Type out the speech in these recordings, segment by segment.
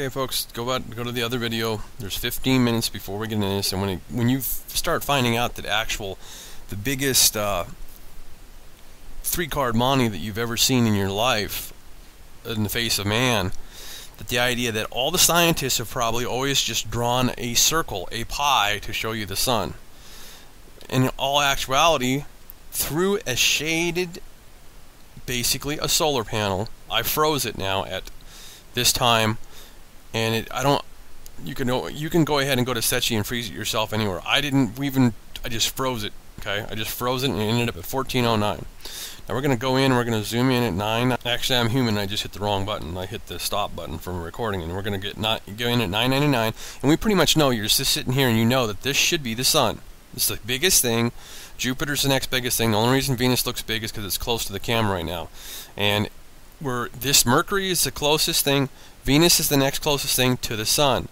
Okay, folks, go out, go to the other video. There's 15 minutes before we get into this, and when it, when you start finding out that actual, the biggest uh, three-card monte that you've ever seen in your life, in the face of man, that the idea that all the scientists have probably always just drawn a circle, a pie, to show you the sun. In all actuality, through a shaded, basically a solar panel, I froze it now at this time and it I don't you can you can go ahead and go to Setchi and freeze it yourself anywhere. I didn't even I just froze it. Okay, I just froze it and it ended up at 1409. Now we're going to go in we're going to zoom in at 9. Actually, I'm human. I just hit the wrong button. I hit the stop button from recording and we're going to get not, go in at 999 and we pretty much know you're just sitting here and you know that this should be the sun. It's the biggest thing. Jupiter's the next biggest thing. The only reason Venus looks big is because it's close to the camera right now. And we're, this Mercury is the closest thing. Venus is the next closest thing to the Sun.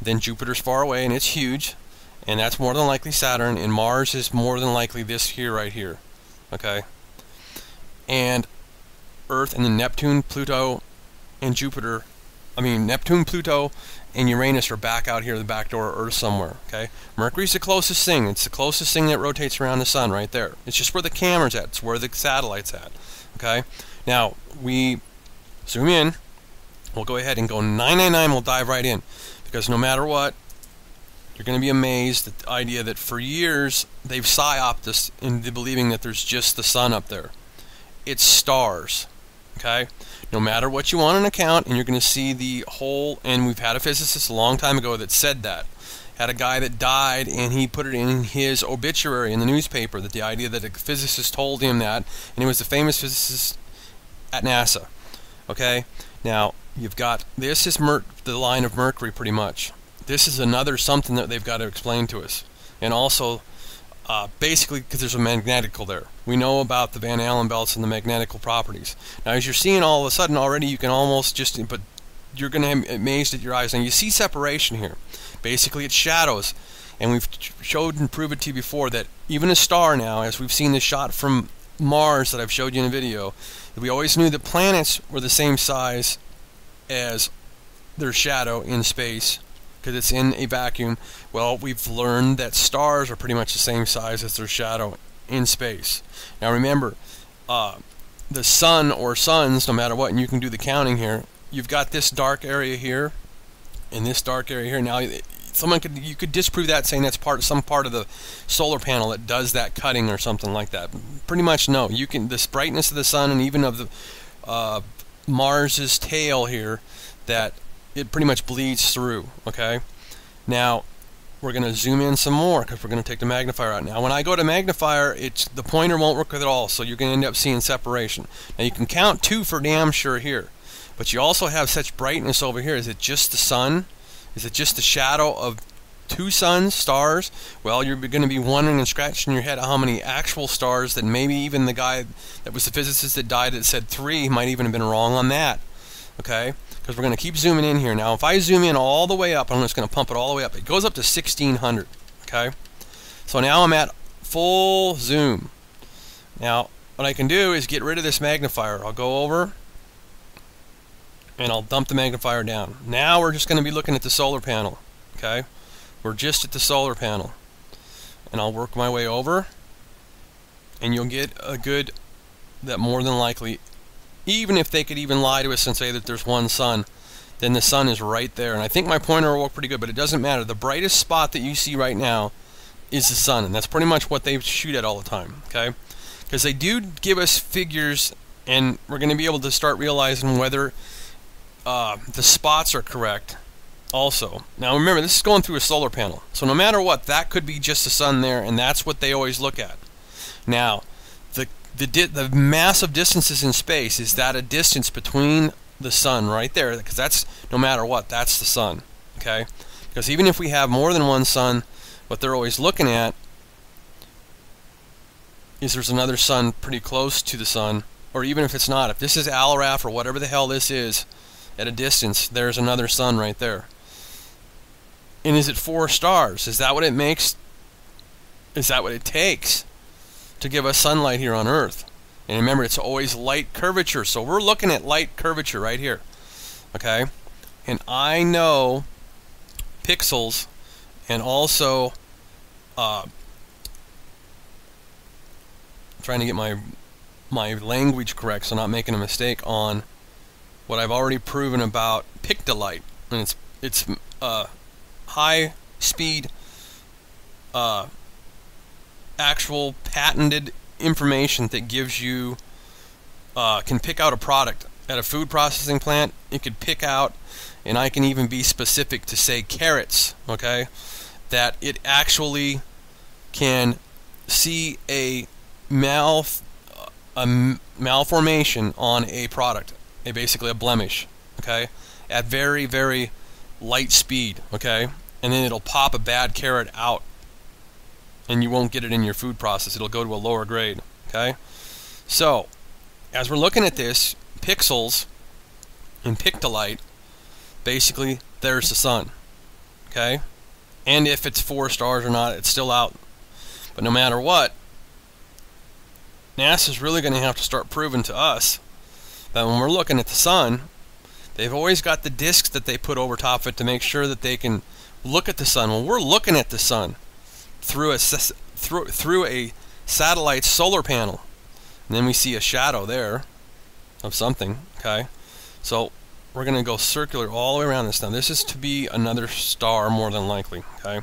Then Jupiter's far away and it's huge, and that's more than likely Saturn, and Mars is more than likely this here right here. Okay? And Earth and then Neptune, Pluto, and Jupiter, I mean Neptune, Pluto, and Uranus are back out here the back door of Earth somewhere. Okay? Mercury's the closest thing. It's the closest thing that rotates around the Sun right there. It's just where the camera's at. It's where the satellite's at. Okay? Now, we zoom in We'll go ahead and go 999. We'll dive right in because no matter what, you're going to be amazed at the idea that for years they've psyoped us into believing that there's just the sun up there. It's stars. Okay? No matter what you want an account, and you're going to see the whole. And we've had a physicist a long time ago that said that. Had a guy that died, and he put it in his obituary in the newspaper that the idea that a physicist told him that, and he was a famous physicist at NASA. Okay? Now, you've got this is Mer the line of Mercury pretty much. This is another something that they've got to explain to us, and also uh, basically because there's a magnetical there. We know about the Van Allen belts and the magnetical properties. Now, as you're seeing all of a sudden already, you can almost just but you're going to be amazed at your eyes, and you see separation here. Basically, it's shadows, and we've showed and proved it to you before that even a star now, as we've seen this shot from Mars that I've showed you in a video, we always knew that planets were the same size as their shadow in space because it's in a vacuum. Well, we've learned that stars are pretty much the same size as their shadow in space. Now remember, uh, the sun or suns, no matter what, and you can do the counting here, you've got this dark area here and this dark area here. Now, someone could you could disprove that saying that's part some part of the solar panel that does that cutting or something like that. Pretty much no. You can this brightness of the sun and even of the uh, Mars's tail here that it pretty much bleeds through. Okay. Now we're going to zoom in some more because we're going to take the magnifier out. Now when I go to magnifier, it's the pointer won't work at all, so you're going to end up seeing separation. Now you can count two for damn sure here, but you also have such brightness over here. Is it just the sun? Is it just the shadow of two suns, stars? Well, you're going to be wondering and scratching your head how many actual stars that maybe even the guy that was the physicist that died that said three might even have been wrong on that. Okay? Because we're going to keep zooming in here. Now, if I zoom in all the way up, I'm just going to pump it all the way up. It goes up to 1600. Okay? So now I'm at full zoom. Now, what I can do is get rid of this magnifier. I'll go over and I'll dump the magnifier down. Now we're just going to be looking at the solar panel. Okay? We're just at the solar panel. And I'll work my way over and you'll get a good that more than likely even if they could even lie to us and say that there's one sun then the sun is right there and I think my pointer will work pretty good but it doesn't matter the brightest spot that you see right now is the sun and that's pretty much what they shoot at all the time okay because they do give us figures and we're going to be able to start realizing whether uh, the spots are correct also. Now remember, this is going through a solar panel. So no matter what, that could be just the sun there, and that's what they always look at. Now, the, the, massive distances in space, is that a distance between the sun right there? Because that's, no matter what, that's the sun. Okay? Because even if we have more than one sun, what they're always looking at is there's another sun pretty close to the sun, or even if it's not, if this is Aloraf or whatever the hell this is, at a distance, there's another sun right there. And is it four stars? Is that what it makes? Is that what it takes to give us sunlight here on Earth? And remember, it's always light curvature. So we're looking at light curvature right here. Okay? And I know pixels and also uh, trying to get my my language correct so I'm not making a mistake on what I've already proven about Pictolite and it's it's uh, high speed uh, actual patented information that gives you uh, can pick out a product at a food processing plant. It could pick out and I can even be specific to say carrots okay that it actually can see a mal a malformation on a product a basically a blemish okay at very very light speed okay and then it'll pop a bad carrot out and you won't get it in your food process. It'll go to a lower grade okay? So as we're looking at this pixels in Pictolite basically there's the sun okay? And if it's four stars or not it's still out. But no matter what NASA's really going to have to start proving to us that when we're looking at the sun they've always got the discs that they put over top of it to make sure that they can look at the sun. When we're looking at the sun through a through through a satellite solar panel. And then we see a shadow there of something okay? So we're going to go circular all the way around this. Now this is to be another star more than likely okay?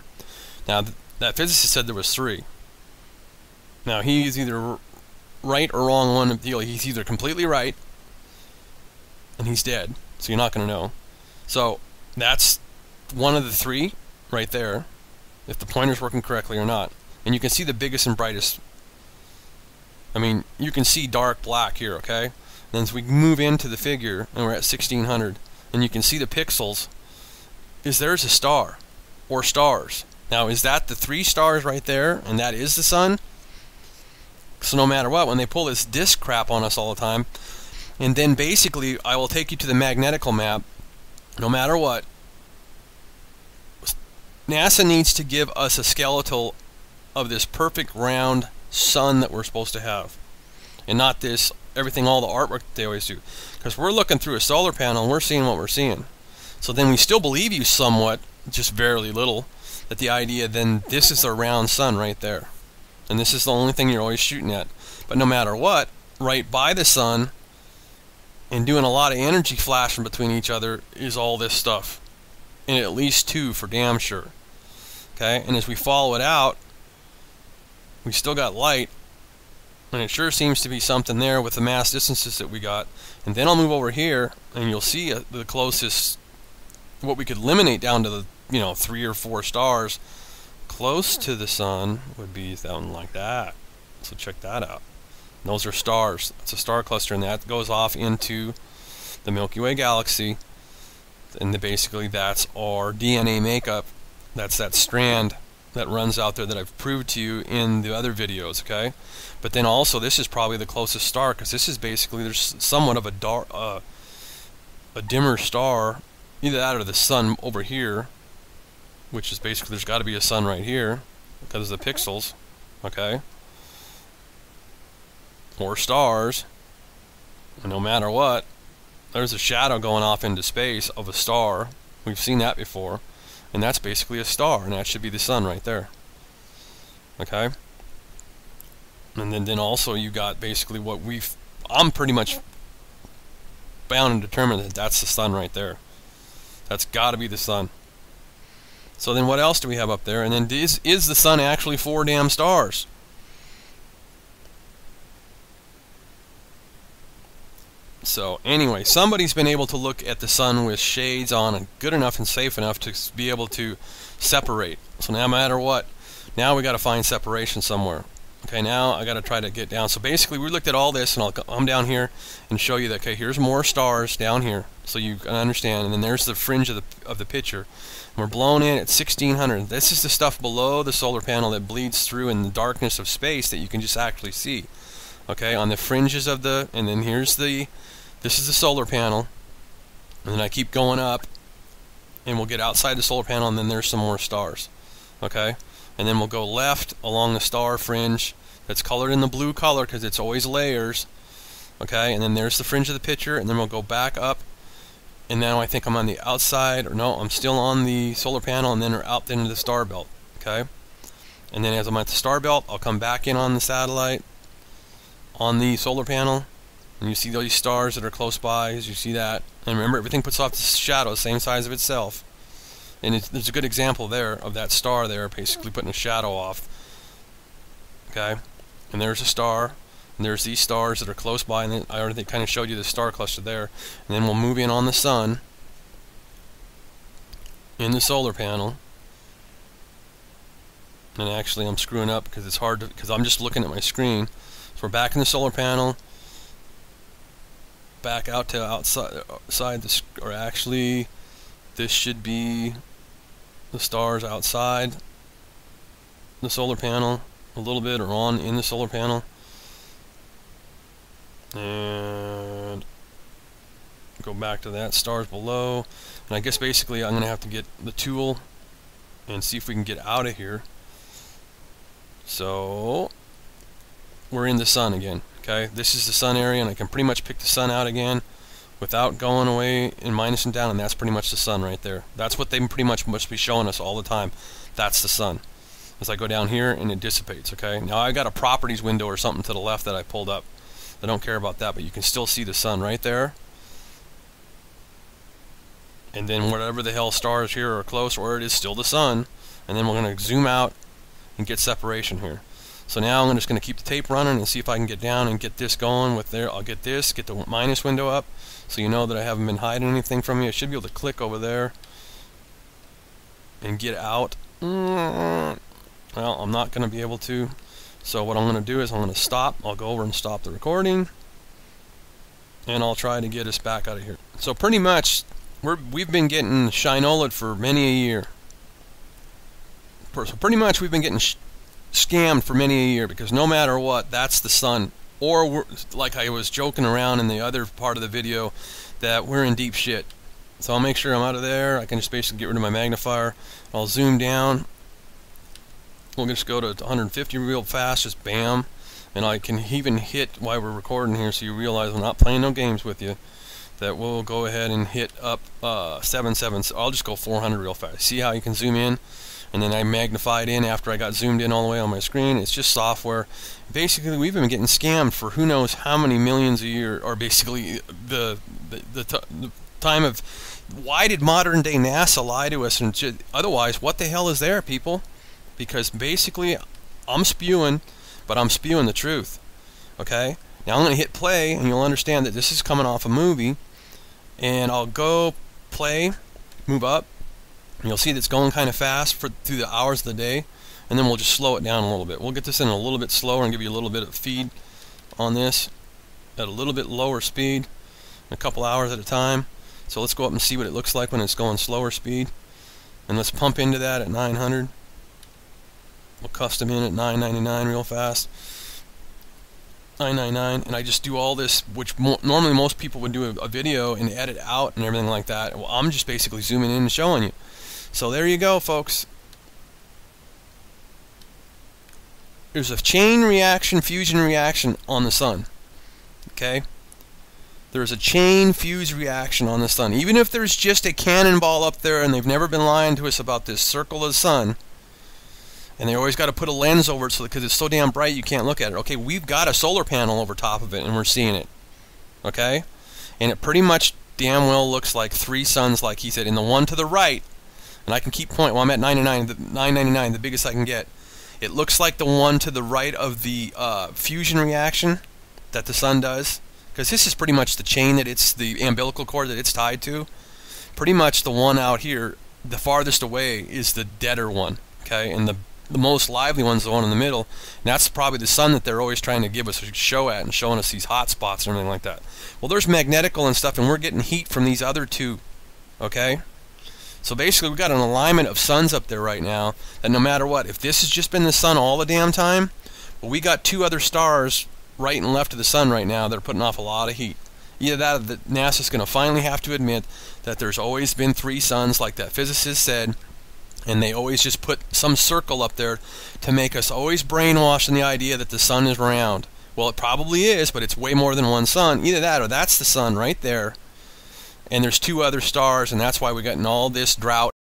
Now th that physicist said there was three. Now he's either right or wrong one deal he's either completely right and he's dead so you're not going to know. So that's one of the three right there if the pointer's working correctly or not. And you can see the biggest and brightest. I mean you can see dark black here okay? Then as we move into the figure, and we're at 1600, and you can see the pixels, is there's a star, or stars. Now, is that the three stars right there, and that is the sun? So no matter what, when they pull this disk crap on us all the time, and then basically I will take you to the magnetical map, no matter what, NASA needs to give us a skeletal of this perfect round sun that we're supposed to have. And not this everything, all the artwork they always do. Because we're looking through a solar panel and we're seeing what we're seeing. So then we still believe you somewhat, just barely little, that the idea then this is a round sun right there. And this is the only thing you're always shooting at. But no matter what, right by the sun and doing a lot of energy flashing between each other is all this stuff. And at least two for damn sure. Okay, and as we follow it out, we still got light, and it sure seems to be something there with the mass distances that we got. And then I'll move over here, and you'll see uh, the closest, what we could eliminate down to the, you know, three or four stars close to the sun would be something like that. So check that out. Those are stars. It's a star cluster, and that goes off into the Milky Way galaxy. And the, basically, that's our DNA makeup. That's that strand that runs out there that I've proved to you in the other videos, okay? But then also, this is probably the closest star because this is basically there's somewhat of a dark, uh, a dimmer star, either that or the sun over here, which is basically there's got to be a sun right here because of the pixels, okay? Or stars, and no matter what, there's a shadow going off into space of a star. We've seen that before. And that's basically a star, and that should be the sun right there. Okay? And then, then also you got basically what we've... I'm pretty much bound and determined that that's the sun right there. That's got to be the sun. So then what else do we have up there? And then is, is the sun actually four damn stars? So anyway, somebody's been able to look at the sun with shades on and good enough and safe enough to be able to separate. So no matter what, now we got to find separation somewhere. Okay, now I got to try to get down. So basically, we looked at all this, and I'll come down here and show you that. Okay, here's more stars down here, so you can understand. And then there's the fringe of the of the picture. And we're blown in at 1600. This is the stuff below the solar panel that bleeds through in the darkness of space that you can just actually see. Okay, on the fringes of the, and then here's the this is the solar panel. And then I keep going up. And we'll get outside the solar panel and then there's some more stars. Okay? And then we'll go left along the star fringe that's colored in the blue color because it's always layers. Okay? And then there's the fringe of the picture. And then we'll go back up and now I think I'm on the outside, or no, I'm still on the solar panel, and then we're out into the star belt. Okay, and then as I'm at the star belt, I'll come back in on the satellite, on the solar panel, and you see those stars that are close by. As you see that, and remember, everything puts off the shadow, same size of itself. And there's a good example there of that star there, basically putting a shadow off. Okay, and there's a star, and there's these stars that are close by, and I already kind of showed you the star cluster there. And then we'll move in on the sun in the solar panel. And actually, I'm screwing up because it's hard to, because I'm just looking at my screen. We're back in the solar panel, back out to outside, outside the, or actually, this should be the stars outside the solar panel a little bit or on in the solar panel. And go back to that stars below. And I guess basically I'm gonna have to get the tool and see if we can get out of here. So we're in the sun again okay? This is the sun area and I can pretty much pick the sun out again without going away and minusing down and that's pretty much the sun right there. That's what they pretty much must be showing us all the time. That's the sun. As I go down here and it dissipates okay? Now I got a properties window or something to the left that I pulled up. I don't care about that but you can still see the sun right there. And then whatever the hell stars here are close or it is still the sun. And then we're going to zoom out and get separation here so now I'm just going to keep the tape running and see if I can get down and get this going with there I'll get this get the minus window up so you know that I haven't been hiding anything from you. I should be able to click over there and get out. Mm-hmm. Well, I'm not going to be able to. So what I'm going to do is I'm going to stop. I'll go over and stop the recording. And I'll try to get us back out of here. So pretty much, we're, we've been getting Shine-OLED for many a year. So pretty much we've been getting scammed for many a year because no matter what, that's the sun or like I was joking around in the other part of the video that we're in deep shit. So I'll make sure I'm out of there. I can just basically get rid of my magnifier. I'll zoom down. We'll just go to 150 real fast, just bam. And I can even hit while we're recording here so you realize I'm not playing no games with you. That we'll go ahead and hit up uh, 77. So I'll just go 400 real fast. See how you can zoom in? And then I magnified in after I got zoomed in all the way on my screen. It's just software. Basically, we've been getting scammed for who knows how many millions a year, or basically the the, the, the time of why did modern day NASA lie to us? And otherwise, what the hell is there, people? Because basically, I'm spewing, but I'm spewing the truth. Okay. Now I'm going to hit play, and you'll understand that this is coming off a movie. And I'll go play, move up, You'll see that it's going kind of fast for through the hours of the day, and then we'll just slow it down a little bit. We'll get this in a little bit slower and give you a little bit of feed on this at a little bit lower speed, a couple hours at a time. So let's go up and see what it looks like when it's going slower speed. And let's pump into that at 900. We'll custom in at 999 real fast. 999 and I just do all this which mo normally most people would do a, a video and edit out and everything like that. Well, I'm just basically zooming in and showing you. So there you go, folks. There's a chain reaction, fusion reaction on the sun. Okay? There's a chain fuse reaction on the sun. Even if there's just a cannonball up there and they've never been lying to us about this circle of the sun, and they always got to put a lens over it so because it's so damn bright you can't look at it. Okay, we've got a solar panel over top of it and we're seeing it. Okay? And it pretty much damn well looks like three suns like he said. In the one to the right and I can keep pointing. Well, I'm at 99, the 999, the biggest I can get. It looks like the one to the right of the uh, fusion reaction that the sun does, because this is pretty much the chain that it's the umbilical cord that it's tied to. Pretty much the one out here, the farthest away, is the deader one. Okay, and the the most lively one's the one in the middle. And that's probably the sun that they're always trying to give us a show at and showing us these hot spots and everything like that. Well, there's magnetical and stuff, and we're getting heat from these other two. Okay? So basically, we've got an alignment of suns up there right now that no matter what, if this has just been the sun all the damn time, well, we got two other stars right and left of the sun right now that are putting off a lot of heat. Either that or NASA's going to finally have to admit that there's always been three suns, like that physicist said, and they always just put some circle up there to make us always brainwashed in the idea that the sun is round. Well, it probably is, but it's way more than one sun. Either that or that's the sun right there and there's two other stars, and that's why we're getting all this drought